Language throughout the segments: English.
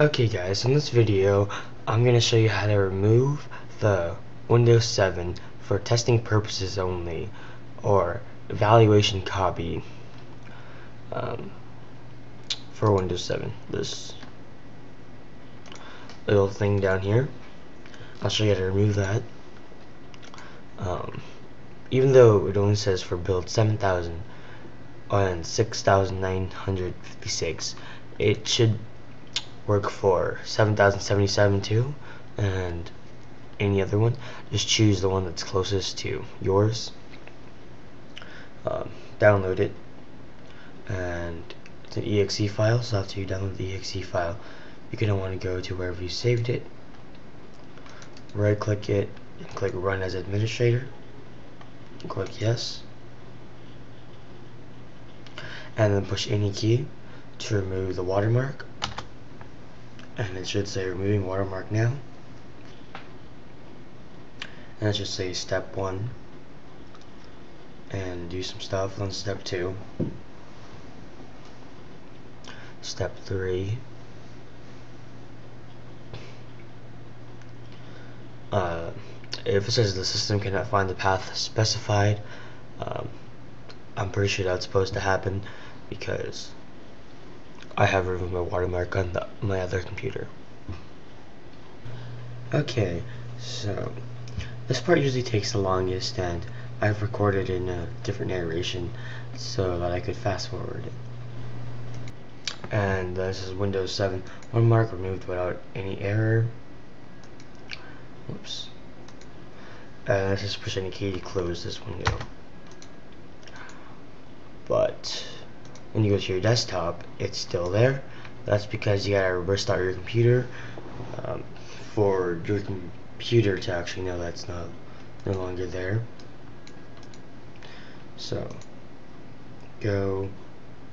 Okay guys, in this video I'm going to show you how to remove the Windows 7 for testing purposes only or evaluation copy um, for Windows 7. This little thing down here. I'll show you how to remove that. Um, even though it only says for build 7000 and 6956 it should work for 7077 too and any other one just choose the one that's closest to yours. Um, download it and it's an exe file so after you download the exe file you're going to want to go to wherever you saved it. Right click it and click run as administrator. Click yes. And then push any key to remove the watermark and it should say removing watermark now. And it should say step one. And do some stuff on step two. Step three. Uh, if it says the system cannot find the path specified um, I'm pretty sure that's supposed to happen because I have removed my watermark on the, my other computer. Okay, so this part usually takes the longest and I've recorded in a different narration so that I could fast forward it. And uh, this is Windows 7 watermark removed without any error. Oops. And uh, this is a key to close this window. But when you go to your desktop it's still there. That's because you gotta restart your computer um, for your computer to actually know that's not no longer there. So go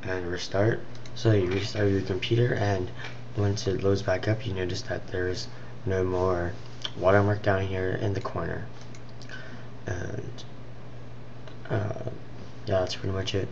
and restart. So you restart your computer and once it loads back up you notice that there's no more watermark down here in the corner. And uh, yeah that's pretty much it